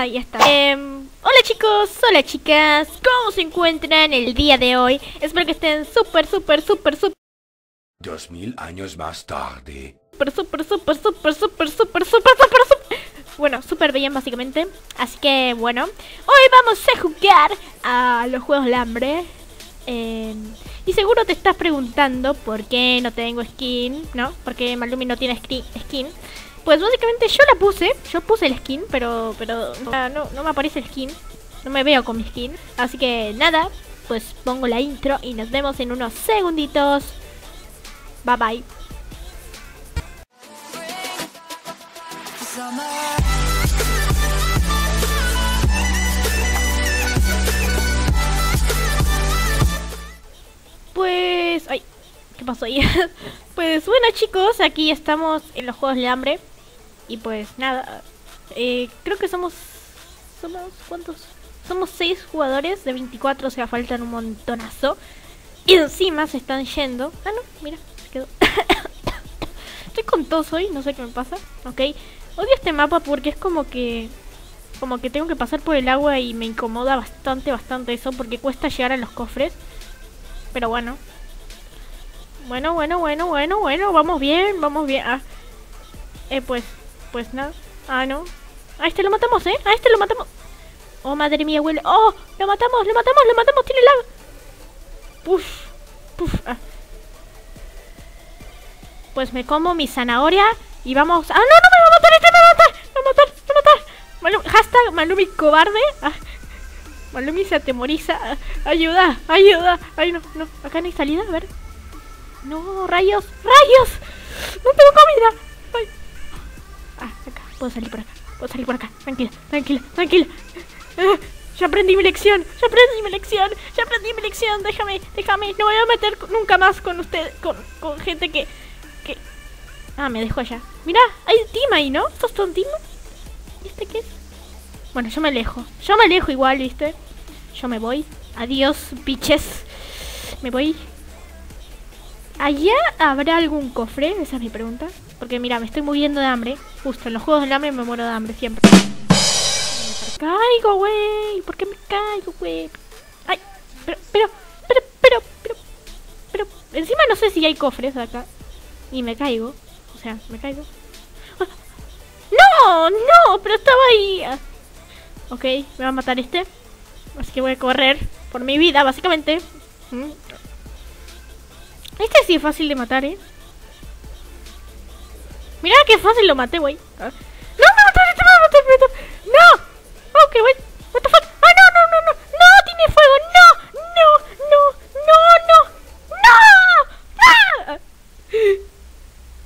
Ahí está. Em, hola chicos, hola chicas. ¿Cómo se encuentran el día de hoy? Espero que estén súper, súper, súper, súper. Dos mil años más tarde. Súper, súper, súper, súper, súper, súper, súper, súper, súper. Bueno, súper bien básicamente. Así que bueno, hoy vamos a jugar a los juegos del hambre. Em, y seguro te estás preguntando por qué no tengo skin, ¿no? Porque Malumi no tiene skin. Pues básicamente yo la puse, yo puse el skin, pero pero no, no me aparece el skin. No me veo con mi skin. Así que nada, pues pongo la intro y nos vemos en unos segunditos. Bye bye. Pues... Ay, ¿qué pasó ahí? pues bueno chicos, aquí estamos en los Juegos de Hambre. Y pues nada, eh, creo que somos... ¿Somos cuántos? Somos 6 jugadores de 24, o sea, faltan un montonazo. Y encima se están yendo. Ah, no, mira, se quedó. Estoy con tos hoy, no sé qué me pasa. Ok. Odio este mapa porque es como que... Como que tengo que pasar por el agua y me incomoda bastante, bastante eso. Porque cuesta llegar a los cofres. Pero bueno. Bueno, bueno, bueno, bueno, bueno. Vamos bien, vamos bien. Ah. Eh, pues... Pues nada. Ah, no. A este lo matamos, ¿eh? A este lo matamos. Oh, madre mía, huele. ¡Oh! ¡Lo matamos, lo matamos, lo matamos! ¡Tiene lag! Puf. Puf. Ah. Pues me como mi zanahoria y vamos... ¡Ah, no, no! ¡Me va a matar! ¡Este me va a matar! ¡Me va a matar! ¡Me va a matar! Malumi... Hashtag Malumi cobarde. Ah. Malumi se atemoriza. Ah. Ayuda, ayuda. Ay, no, no. Acá no hay salida, a ver. No, rayos, rayos. No tengo comida. Ay. Puedo salir por acá. Puedo salir por acá. Tranquila, tranquila, tranquila. Ah, ya aprendí mi lección. Ya aprendí mi lección. Ya aprendí mi lección. Déjame, déjame. No voy a meter nunca más con usted, con, con gente que, que... Ah, me dejó ya. Mira, hay team ahí, ¿no? ¿Sos un team? ¿Y este qué? Bueno, yo me alejo. Yo me alejo igual, ¿viste? Yo me voy. Adiós, bitches. Me voy. ¿Allá habrá algún cofre? Esa es mi pregunta. Porque mira, me estoy muriendo de hambre. Justo en los juegos del hambre me muero de hambre siempre. Caigo, güey. ¿Por qué me caigo, güey? Ay, pero, pero, pero, pero, pero, pero. Encima no sé si hay cofres acá. Y me caigo. O sea, me caigo. ¡Ah! ¡No! ¡No! Pero estaba ahí. Ah. Ok, me va a matar este. Así que voy a correr por mi vida, básicamente. ¿Mm? Este sí es fácil de matar, ¿eh? Mira qué fácil lo maté, güey. ¡No, me mató! ¡Este me matar! Me matar. ¡No! Ok, güey. What the fuck? ¡Ah, no, no, no, no! ¡No! ¡Tiene fuego! ¡No! ¡No! ¡No! ¡No! ¡No! ¡No! ¡Ah!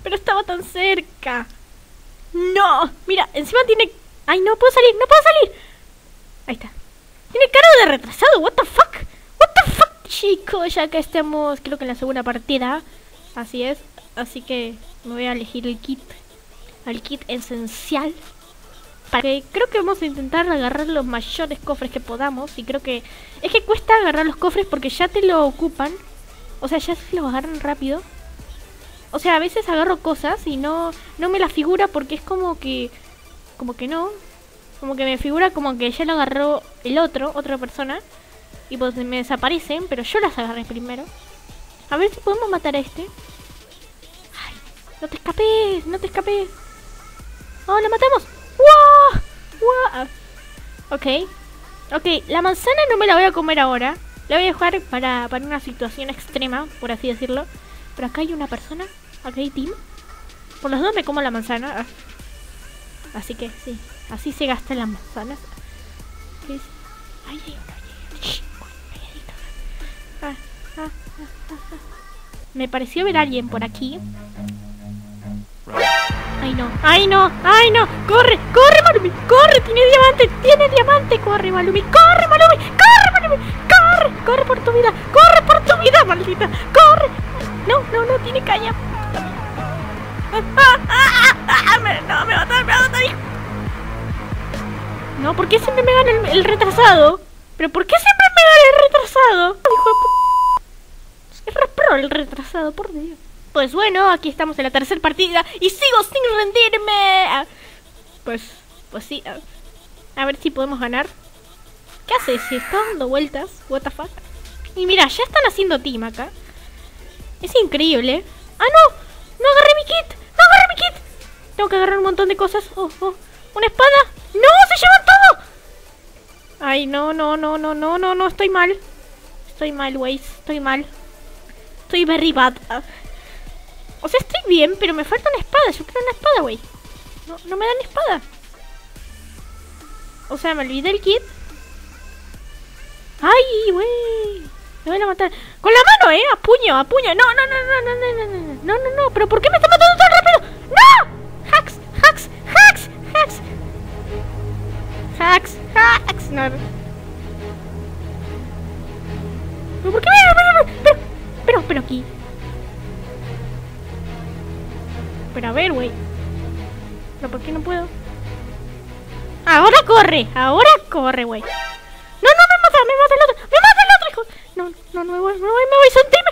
Pero estaba tan cerca. ¡No! Mira, encima tiene... ¡Ay, no puedo salir! ¡No puedo salir! Ahí está. Tiene cara de retrasado. What the fuck? What the fuck, chicos. Ya que estamos, creo que en la segunda partida. Así es. Así que me voy a elegir el kit. El kit esencial. Para que creo que vamos a intentar agarrar los mayores cofres que podamos. Y creo que es que cuesta agarrar los cofres porque ya te lo ocupan. O sea, ya los agarran rápido. O sea, a veces agarro cosas y no, no me las figura porque es como que... Como que no. Como que me figura como que ya lo agarró el otro, otra persona. Y pues me desaparecen, pero yo las agarré primero. A ver si podemos matar a este. Ay, no te escapes, no te escapes. ¡Oh, la matamos! ¡Wow! ¡Wow! Ok. Ok, la manzana no me la voy a comer ahora. La voy a dejar para, para una situación extrema, por así decirlo. Pero acá hay una persona. Acá hay team. Por los dos me como la manzana. Ah. Así que sí. Así se gastan las manzanas. Ay. Ah, ah, ah, ah, ah. Me pareció ver a alguien por aquí. Ay no, ay no, ay no, corre, corre Malumi, corre, tiene diamante, tiene diamante, corre Malumi, corre Malumi, corre Malumi, corre, corre por tu vida, corre por tu vida, maldita, corre. No, no, no, tiene caña. No, me va a matar, me va a matar. No, ¿por qué siempre me gana el, retrasado? ¿Pero por qué siempre me gana el retrasado? Es el retrasado, por Dios. Pues bueno, aquí estamos en la tercera partida y sigo sin rendirme. Ah, Pues, pues sí. ah. A ver si podemos ganar. ¿Qué hace? Si está dando vueltas. What the fuck. Y mira, ya están haciendo team acá. Es increíble. ¡Ah, no! ¡No agarré mi kit! ¡No agarré mi kit! Tengo que agarrar un montón de cosas. Oh, oh. ¡Una espada! ¡No! ¡Se llevan todo! Ay, no, no, no, no, no, no, no. Estoy mal. Estoy mal, wey. Estoy mal. Estoy very bad. O sea, estoy bien, pero me falta una espada. Yo quiero una espada, güey. No, no me dan espada. O sea, me olvidé el kit. ¡Ay, güey! Me van a matar. ¡Con la mano, eh! ¡A puño, a puño! ¡No, no, no, no, no, no, no, no! ¡No, no, no! ¿Pero por qué me está matando tan rápido? ¡No! ¡Hacks! ¡Hacks! ¡Hacks! ¡Hacks! ¡Hacks! ¡Hacks! No. ¿Pero por qué me... Pero, pero, pero aquí... Pero a ver, güey. ¿Pero por qué no puedo? Ahora corre, ahora corre, güey. No, no, me mata, me mata el otro, me mata el otro, hijo. No, no, no me voy, me voy, me voy, sentirme.